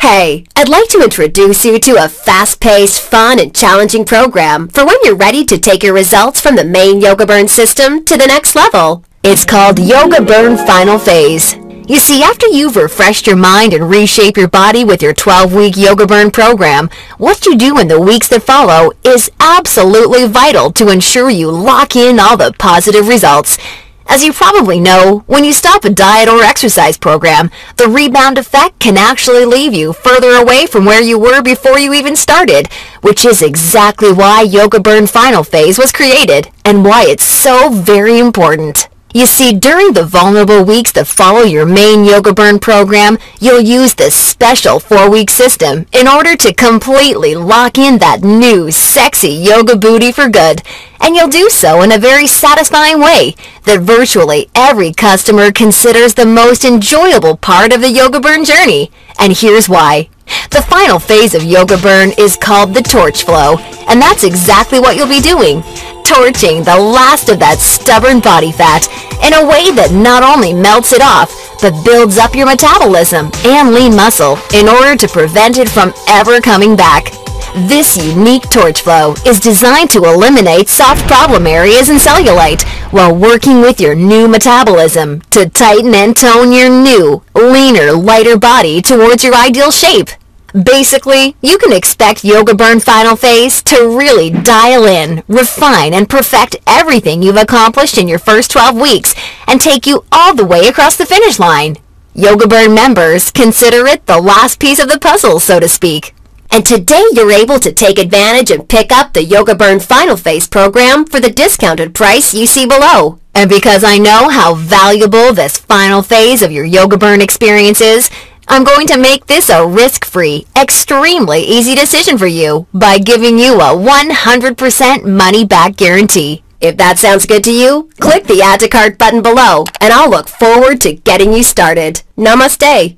Hey, I'd like to introduce you to a fast-paced, fun, and challenging program for when you're ready to take your results from the main Yoga Burn system to the next level. It's called Yoga Burn Final Phase. You see, after you've refreshed your mind and reshaped your body with your 12-week Yoga Burn program, what you do in the weeks that follow is absolutely vital to ensure you lock in all the positive results. As you probably know, when you stop a diet or exercise program, the rebound effect can actually leave you further away from where you were before you even started, which is exactly why Yoga Burn Final Phase was created and why it's so very important. You see, during the vulnerable weeks that follow your main Yoga Burn program, you'll use this special four-week system in order to completely lock in that new, sexy yoga booty for good. And you'll do so in a very satisfying way that virtually every customer considers the most enjoyable part of the Yoga Burn journey. And here's why. The final phase of Yoga Burn is called the torch flow, and that's exactly what you'll be doing torching the last of that stubborn body fat in a way that not only melts it off, but builds up your metabolism and lean muscle in order to prevent it from ever coming back. This unique torch flow is designed to eliminate soft problem areas and cellulite while working with your new metabolism to tighten and tone your new, leaner, lighter body towards your ideal shape. Basically, you can expect Yoga Burn Final Phase to really dial in, refine, and perfect everything you've accomplished in your first 12 weeks and take you all the way across the finish line. Yoga Burn members consider it the last piece of the puzzle, so to speak. And today you're able to take advantage and pick up the Yoga Burn Final Phase program for the discounted price you see below. And because I know how valuable this final phase of your Yoga Burn experience is, I'm going to make this a risk-free, extremely easy decision for you by giving you a 100% money-back guarantee. If that sounds good to you, click the Add to Cart button below, and I'll look forward to getting you started. Namaste.